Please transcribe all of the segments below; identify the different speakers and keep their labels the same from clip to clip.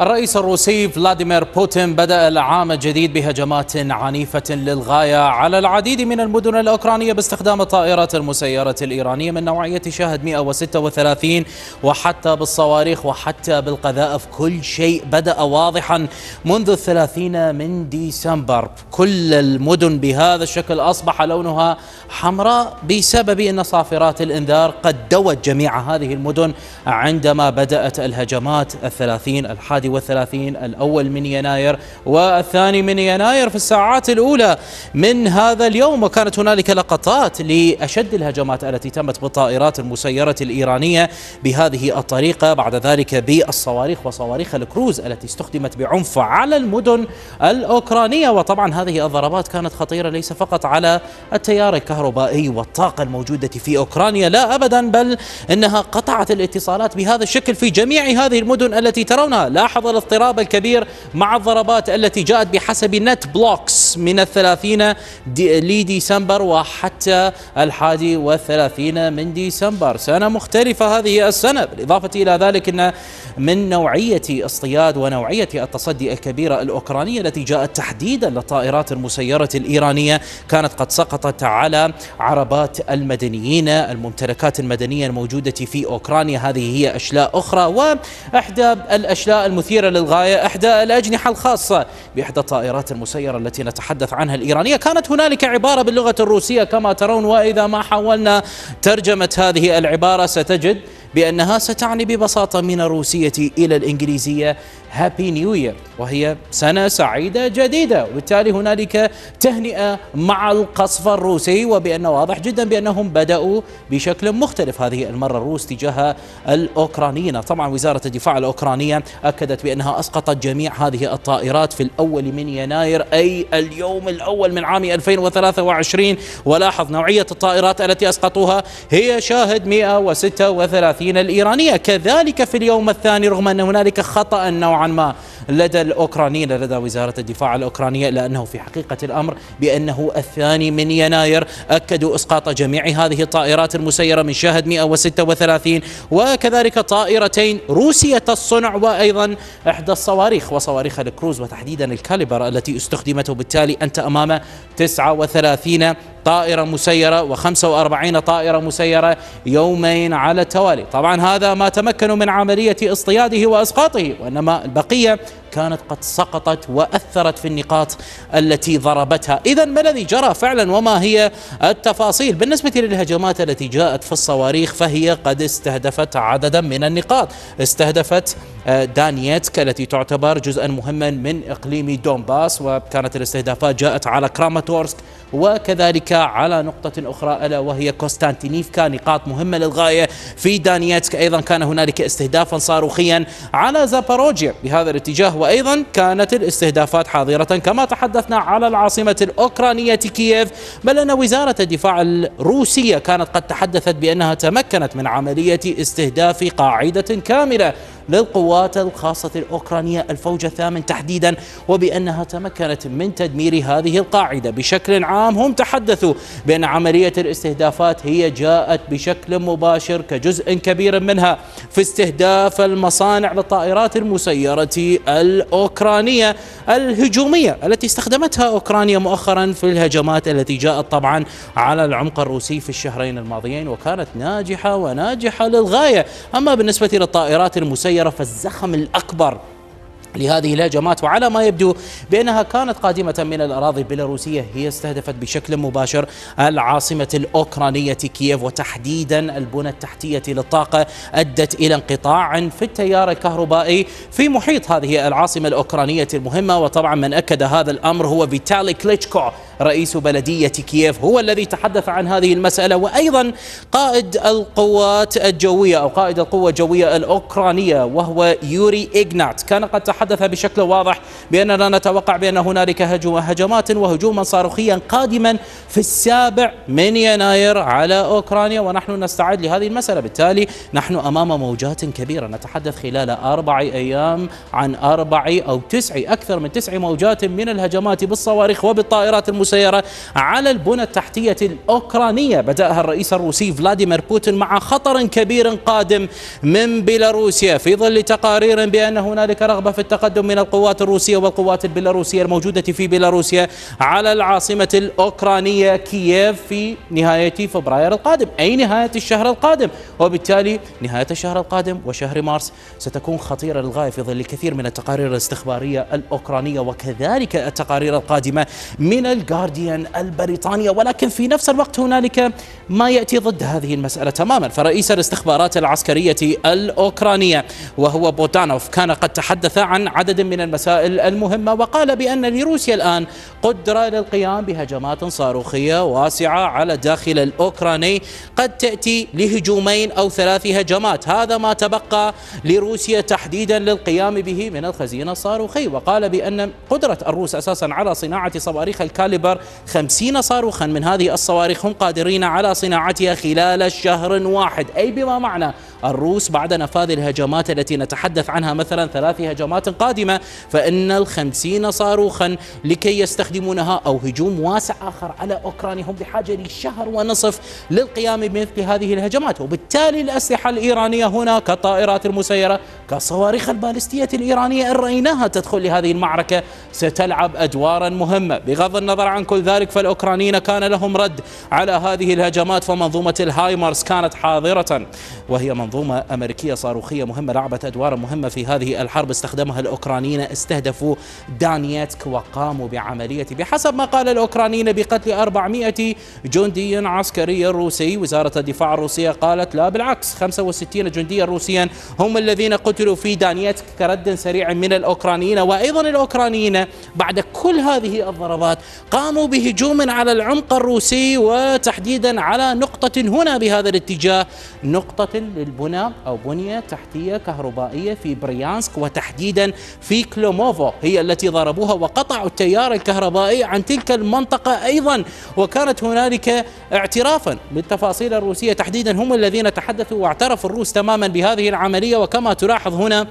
Speaker 1: الرئيس الروسي فلاديمير بوتين بدأ العام الجديد بهجمات عنيفة للغاية على العديد من المدن الأوكرانية باستخدام الطائرات المسيرة الإيرانية من نوعية شاهد 136 وحتى بالصواريخ وحتى بالقذائف. كل شيء بدأ واضحا منذ الثلاثين من ديسمبر. كل المدن بهذا الشكل أصبح لونها حمراء بسبب أن صافرات الإنذار قد دوت جميع هذه المدن عندما بدأت الهجمات الثلاثين الحادي والثلاثين الأول من يناير والثاني من يناير في الساعات الأولى من هذا اليوم. وكانت هنالك لقطات لأشد الهجمات التي تمت بالطائرات المسيرة الإيرانية بهذه الطريقة بعد ذلك بالصواريخ وصواريخ الكروز التي استخدمت بعنف على المدن الأوكرانية. وطبعا هذه الضربات كانت خطيرة ليس فقط على التيار الكهربائي والطاقة الموجودة في أوكرانيا لا أبدا بل إنها قطعت الاتصالات بهذا الشكل في جميع هذه المدن التي ترونها. لاحظ لاحظ الاضطراب الكبير مع الضربات التي جاءت بحسب نت بلوكس من الثلاثين دي لديسمبر وحتى الحادي والثلاثين من ديسمبر. سنة مختلفة هذه السنة. بالإضافة إلى ذلك أن من نوعية اصطياد ونوعية التصدي الكبيرة الأوكرانية التي جاءت تحديدا للطائرات المسيرة الإيرانية كانت قد سقطت على عربات المدنيين الممتلكات المدنية الموجودة في أوكرانيا. هذه هي أشلاء أخرى. وإحدى الأشلاء المثيرة مثيرة للغاية إحدى الأجنحة الخاصة بإحدى الطائرات المسيرة التي نتحدث عنها الإيرانية. كانت هنالك عبارة باللغة الروسية كما ترون وإذا ما حاولنا ترجمة هذه العبارة ستجد بأنها ستعني ببساطة من الروسية إلى الإنجليزية. هابي نيو يير وهي سنة سعيدة جديدة. وبالتالي هنالك تهنئة مع القصف الروسي وبأنه واضح جدا بأنهم بدأوا بشكل مختلف. هذه المرة الروس تجاه الأوكرانيين. طبعا وزارة الدفاع الأوكرانية أكدت بأنها أسقطت جميع هذه الطائرات في الأول من يناير أي اليوم الأول من عام 2023 ولاحظ نوعية الطائرات التي أسقطوها هي شاهد 136 الإيرانية. كذلك في اليوم الثاني رغم أن هنالك خطأ نوعا ما لدى الأوكرانيين لدى وزارة الدفاع الأوكرانية لأنه في حقيقة الأمر بأنه الثاني من يناير أكدوا إسقاط جميع هذه الطائرات المسيرة من شاهد 136 وكذلك طائرتين روسية الصنع وأيضا إحدى الصواريخ وصواريخ الكروز وتحديدا الكاليبر التي استخدمت وبالتالي أنت أمام 39 طائرة مسيرة و45 طائرة مسيرة يومين على التوالي. طبعا هذا ما تمكنوا من عملية اصطياده وأسقاطه وإنما البقية كانت قد سقطت وأثرت في النقاط التي ضربتها، اذا ما الذي جرى فعلا وما هي التفاصيل؟ بالنسبة للهجمات التي جاءت في الصواريخ فهي قد استهدفت عددا من النقاط، استهدفت آه، دانيتسك التي تعتبر جزءا مهما من إقليم دونباس وكانت الاستهدافات جاءت على كراماتورسك. وكذلك على نقطة أخرى ألا وهي كوستانتينيفكا نقاط مهمة للغاية. في دانيتسك أيضا كان هنالك استهدافا صاروخيا على زاباروجيا بهذا الاتجاه وأيضا كانت الاستهدافات حاضرة كما تحدثنا على العاصمة الأوكرانية كييف. بل أن وزارة الدفاع الروسية كانت قد تحدثت بأنها تمكنت من عملية استهداف قاعدة كاملة. للقوات الخاصة الأوكرانية الفوج الثامن تحديدا وبأنها تمكنت من تدمير هذه القاعدة بشكل عام. هم تحدثوا بأن عملية الاستهدافات هي جاءت بشكل مباشر كجزء كبير منها في استهداف المصانع للطائرات المسيرة الأوكرانية الهجومية التي استخدمتها أوكرانيا مؤخرا في الهجمات التي جاءت طبعا على العمق الروسي في الشهرين الماضيين وكانت ناجحة وناجحة للغاية. أما بالنسبة للطائرات المسيرة المسيرة فالزخم الأكبر لهذه الهجمات وعلى ما يبدو بأنها كانت قادمة من الأراضي البيلاروسية. هي استهدفت بشكل مباشر العاصمة الأوكرانية كييف وتحديدا البنى التحتية للطاقة أدت إلى انقطاع في التيار الكهربائي في محيط هذه العاصمة الأوكرانية المهمة. وطبعا من أكد هذا الأمر هو فيتالي كليتشكو. رئيس بلدية كييف هو الذي تحدث عن هذه المسألة وأيضا قائد القوات الجوية أو قائد القوة الجوية الأوكرانية وهو يوري إغنات. كان قد تحدث بشكل واضح بأننا نتوقع بأن هنالك هجمات وهجوما صاروخيا قادما في السابع من يناير على أوكرانيا ونحن نستعد لهذه المسألة. بالتالي نحن أمام موجات كبيرة. نتحدث خلال أربع أيام عن أربع أو تسع أكثر من تسع موجات من الهجمات بالصواريخ وبالطائرات المسلحة المسيرة على البنى التحتية الأوكرانية. بدأها الرئيس الروسي فلاديمير بوتين مع خطر كبير قادم من بيلاروسيا في ظل تقارير بأن هنالك رغبة في التقدم من القوات الروسية والقوات البيلاروسية الموجودة في بيلاروسيا على العاصمة الأوكرانية كييف في نهاية فبراير القادم أي نهاية الشهر القادم. وبالتالي نهاية الشهر القادم وشهر مارس ستكون خطيرة للغاية في ظل الكثير من التقارير الاستخبارية الأوكرانية وكذلك التقارير القادمة من الجارديان البريطانية ولكن في نفس الوقت هنالك ما يأتي ضد هذه المسألة تماما. فرئيس الاستخبارات العسكرية الأوكرانية وهو بوتانوف كان قد تحدث عن عدد من المسائل المهمة وقال بأن لروسيا الآن قدرة للقيام بهجمات صاروخية واسعة على الداخل الأوكراني. قد تأتي لهجومين أو ثلاث هجمات هذا ما تبقى لروسيا تحديدا للقيام به من الخزين الصاروخي. وقال بأن قدرة الروس أساسا على صناعة صواريخ الكاليبر خمسين صاروخا من هذه الصواريخ هم قادرين على صناعتها خلال شهر واحد. أي بما معنى؟ الروس بعد نفاذ الهجمات التي نتحدث عنها مثلا ثلاث هجمات قادمة فإن الخمسين صاروخا لكي يستخدمونها أو هجوم واسع آخر على أوكرانيا هم بحاجة لشهر ونصف للقيام بمثل هذه الهجمات. وبالتالي الأسلحة الإيرانية هنا كالطائرات المسيرة كالصواريخ البالستية الإيرانية إن رأيناها تدخل لهذه المعركة ستلعب أدوارا مهمة. بغض النظر عن كل ذلك فالأوكرانيين كان لهم رد على هذه الهجمات فمنظومة الهايمرز كانت حاضرة وهي منظومة أمريكية صاروخية مهمة لعبت أدوارا مهمة في هذه الحرب. استخدمها الأوكرانيين استهدفوا دانيتسك وقاموا بعملية بحسب ما قال الأوكرانيين بقتل 400 جندي عسكري روسي. وزارة الدفاع الروسية قالت لا بالعكس 65 جنديا روسيا هم الذين قتلوا في دانيتسك كرد سريع من الأوكرانيين. وأيضا الأوكرانيين بعد كل هذه الضربات قاموا بهجوم على العمق الروسي وتحديدا على نقطة هنا بهذا الاتجاه نقطة للبنى أو بنية تحتية كهربائية في بريانسك وتحديدا في كلوموفو هي التي ضربوها وقطعوا التيار الكهربائي عن تلك المنطقة أيضا. وكانت هنالك اعترافا للتفاصيل الروسية تحديدا هم الذين تحدثوا واعترفوا الروس تماما بهذه العملية. وكما تلاحظ هنا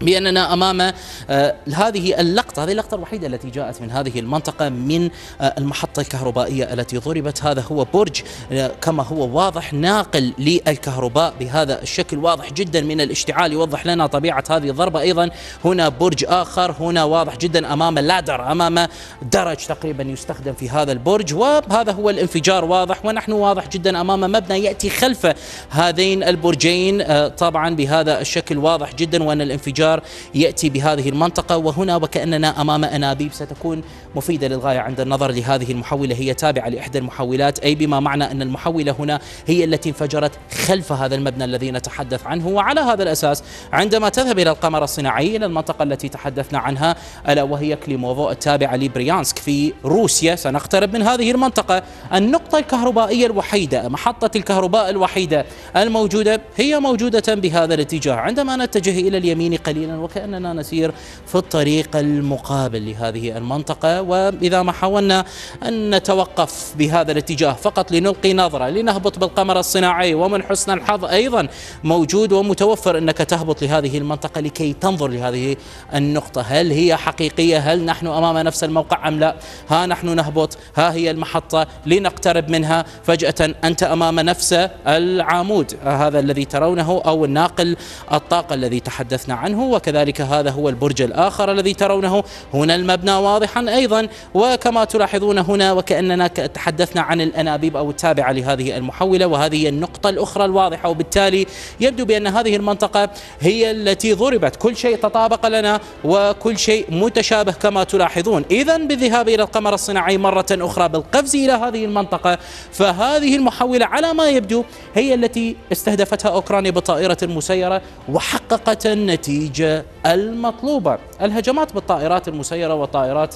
Speaker 1: بأننا أمام آه هذه اللقطة هذه اللقطة الوحيدة التي جاءت من هذه المنطقة من آه المحطة الكهربائية التي ضربت. هذا هو برج آه كما هو واضح ناقل للكهرباء بهذا الشكل واضح جدا من الاشتعال يوضح لنا طبيعة هذه الضربة. أيضا هنا برج آخر هنا واضح جدا أمام لادر أمام درج تقريبا يستخدم في هذا البرج وهذا هو الانفجار واضح ونحن واضح جدا أمام مبنى يأتي خلف هذين البرجين طبعا بهذا الشكل واضح جدا وأن الانفجار الانفجار يأتي بهذه المنطقة وهنا وكأننا أمام أنابيب ستكون مفيدة للغاية عند النظر لهذه المحولة هي تابعة لإحدى المحولات أي بما معنى أن المحولة هنا هي التي انفجرت خلف هذا المبنى الذي نتحدث عنه. وعلى هذا الأساس عندما تذهب إلى القمر الصناعي إلى المنطقة التي تحدثنا عنها ألا وهي كليموفو التابعة لبريانسك في روسيا. سنقترب من هذه المنطقة. النقطة الكهربائية الوحيدة محطة الكهرباء الوحيدة الموجودة هي موجودة بهذا الاتجاه. عندما نتجه إلى اليمين قليلا قليلا وكأننا نسير في الطريق المقابل لهذه المنطقة. وإذا ما حاولنا أن نتوقف بهذا الاتجاه فقط لنلقي نظرة لنهبط بالقمر الصناعي ومن حسن الحظ أيضا موجود ومتوفر أنك تهبط لهذه المنطقة لكي تنظر لهذه النقطة. هل هي حقيقية؟ هل نحن أمام نفس الموقع أم لا؟ ها نحن نهبط. ها هي المحطة. لنقترب منها. فجأة أنت أمام نفس العمود. هذا الذي ترونه أو الناقل الطاقة الذي تحدثنا عنه. وكذلك هذا هو البرج الآخر الذي ترونه. هنا المبنى واضحا أيضا. وكما تلاحظون هنا وكأننا تحدثنا عن الأنابيب أو التابعة لهذه المحولة وهذه النقطة الأخرى الواضحة. وبالتالي يبدو بأن هذه المنطقة هي التي ضربت. كل شيء تطابق لنا وكل شيء متشابه كما تلاحظون. إذا بالذهاب إلى القمر الصناعي مرة أخرى بالقفز إلى هذه المنطقة. فهذه المحولة على ما يبدو هي التي استهدفتها أوكرانيا بطائرة مسيرة وحققت النتيجة. النتيجة المطلوبة. الهجمات بالطائرات المسيرة والطائرات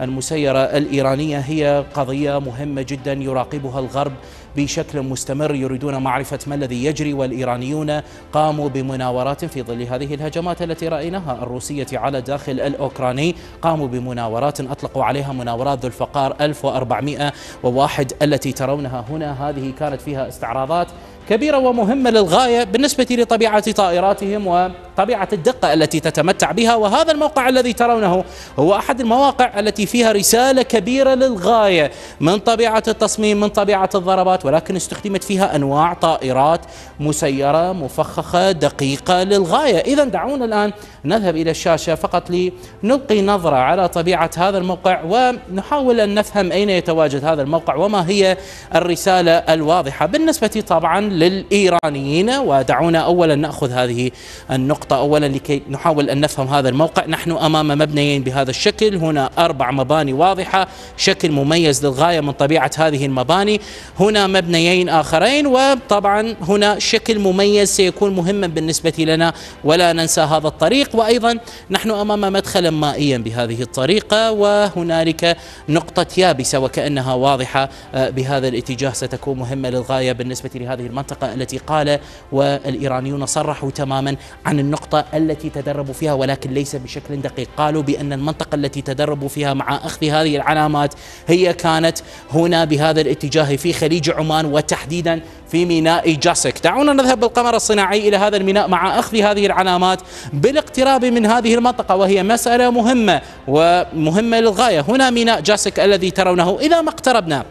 Speaker 1: المسيرة الإيرانية هي قضية مهمة جدا يراقبها الغرب بشكل مستمر يريدون معرفة ما الذي يجري والإيرانيون قاموا بمناورات في ظل هذه الهجمات التي رأيناها. الروسية على داخل الأوكراني قاموا بمناورات أطلقوا عليها مناورات ذو الفقار 1401 التي ترونها هنا. هذه كانت فيها استعراضات كبيرة ومهمة للغاية بالنسبة لطبيعة طائراتهم و طبيعة الدقة التي تتمتع بها وهذا الموقع الذي ترونه هو أحد المواقع التي فيها رسالة كبيرة للغاية من طبيعة التصميم من طبيعة الضربات ولكن استخدمت فيها أنواع طائرات مسيرة مفخخة دقيقة للغاية. إذا دعونا الآن نذهب إلى الشاشة فقط لنلقي نظرة على طبيعة هذا الموقع ونحاول أن نفهم أين يتواجد هذا الموقع وما هي الرسالة الواضحة. بالنسبة طبعا للإيرانيين ودعونا أولا نأخذ هذه النقطة. أولا لكي نحاول أن نفهم هذا الموقع. نحن أمام مبنيين بهذا الشكل. هنا أربع مباني واضحة شكل مميز للغاية من طبيعة هذه المباني. هنا مبنيين آخرين وطبعا هنا شكل مميز سيكون مهما بالنسبة لنا ولا ننسى هذا الطريق. وأيضا نحن أمام مدخلا مائيا بهذه الطريقة وهنالك نقطة يابسة وكأنها واضحة آه، بهذا الاتجاه ستكون مهمة للغاية بالنسبة لهذه المنطقة التي قال والإيرانيون صرحوا تماما عن النقطة التي تدربوا فيها ولكن ليس بشكل دقيق. قالوا بأن المنطقة التي تدربوا فيها مع أخذ هذه العلامات هي كانت هنا بهذا الاتجاه في خليج عمان وتحديدا في ميناء جاسك. دعونا نذهب بالقمر الصناعي إلى هذا الميناء مع أخذ هذه العلامات بالاقتراب من هذه المنطقة وهي مسألة مهمة ومهمة للغاية. هنا ميناء جاسك الذي ترونه إذا ما اقتربنا.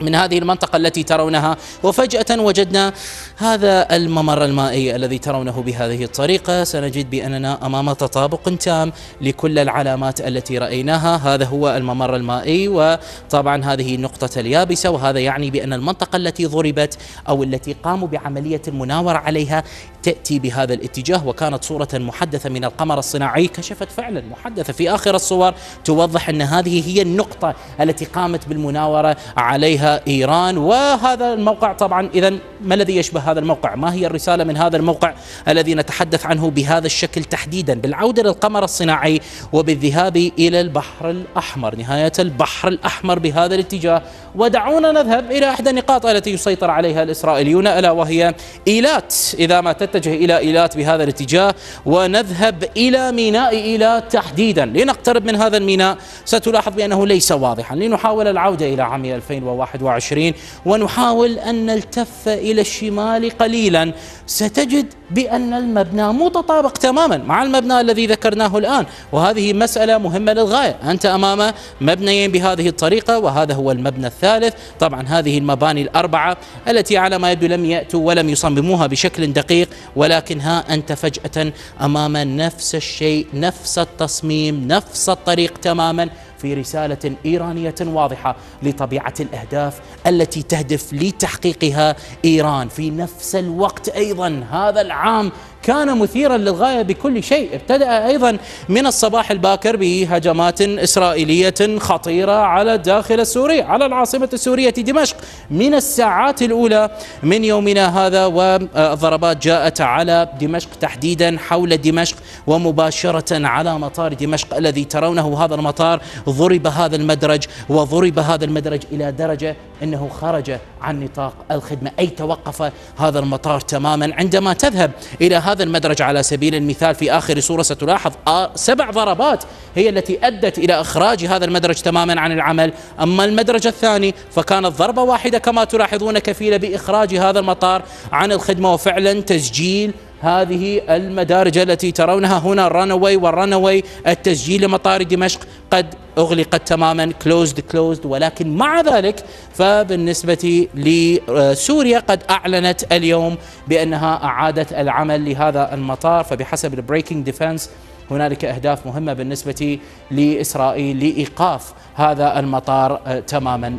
Speaker 1: من هذه المنطقة التي ترونها. وفجأة وجدنا هذا الممر المائي الذي ترونه بهذه الطريقة. سنجد بأننا أمام تطابق تام لكل العلامات التي رأيناها. هذا هو الممر المائي وطبعا هذه النقطة اليابسة وهذا يعني بأن المنطقة التي ضربت أو التي قاموا بعملية المناورة عليها تأتي بهذا الاتجاه. وكانت صورة محدثة من القمر الصناعي كشفت فعلا محدثة في آخر الصور توضح أن هذه هي النقطة التي قامت بالمناورة عليها. إيران. وهذا الموقع طبعا إذا ما الذي يشبه هذا الموقع؟ ما هي الرسالة من هذا الموقع الذي نتحدث عنه بهذا الشكل تحديدا؟ بالعودة للقمر الصناعي وبالذهاب إلى البحر الأحمر. نهاية البحر الأحمر بهذا الاتجاه. ودعونا نذهب إلى إحدى النقاط التي يسيطر عليها الإسرائيليون ألا وهي إيلات. إذا ما تتجه إلى إيلات بهذا الاتجاه ونذهب إلى ميناء إيلات تحديدا. لنقترب من هذا الميناء. ستلاحظ بأنه ليس واضحا. لنحاول العودة إلى عام 2021 ونحاول أن نلتف إلى الشمال قليلا. ستجد بأن المبنى متطابق تماما مع المبنى الذي ذكرناه الآن. وهذه مسألة مهمة للغاية. أنت أمام مبنيين بهذه الطريقة وهذا هو المبنى الثالث. طبعا هذه المباني الأربعة التي على ما يبدو لم يأتوا ولم يصمموها بشكل دقيق. ولكن ها أنت فجأة أمام نفس الشيء نفس التصميم نفس الطريق تماما. في رسالة إيرانية واضحة لطبيعة الأهداف التي تهدف لتحقيقها إيران. في نفس الوقت أيضا هذا العام كان مثيرا للغاية بكل شيء. ابتدأ أيضا من الصباح الباكر بهجمات إسرائيلية خطيرة على الداخل السوري على العاصمة السورية دمشق من الساعات الأولى من يومنا هذا والضربات جاءت على دمشق تحديدا حول دمشق ومباشرة على مطار دمشق الذي ترونه. هذا المطار ضرب هذا المدرج وضرب هذا المدرج إلى درجة أنه خرج عن نطاق الخدمة. أي توقف هذا المطار تماما عندما تذهب إلى هذا المدرج على سبيل المثال في آخر صورة ستلاحظ آه، سبع ضربات هي التي أدت إلى إخراج هذا المدرج تماما عن العمل. أما المدرج الثاني فكانت ضربة واحدة كما تلاحظون كفيلة بإخراج هذا المطار عن الخدمة وفعلا تسجيل هذه المدارج التي ترونها هنا ال runway وال runway التسجيل لمطار دمشق قد أغلقت تماما closed closed ولكن مع ذلك فبالنسبة لسوريا قد أعلنت اليوم بأنها أعادت العمل لهذا المطار. فبحسب ال Breaking Defense هنالك أهداف مهمة بالنسبة لإسرائيل لإيقاف هذا المطار تماما.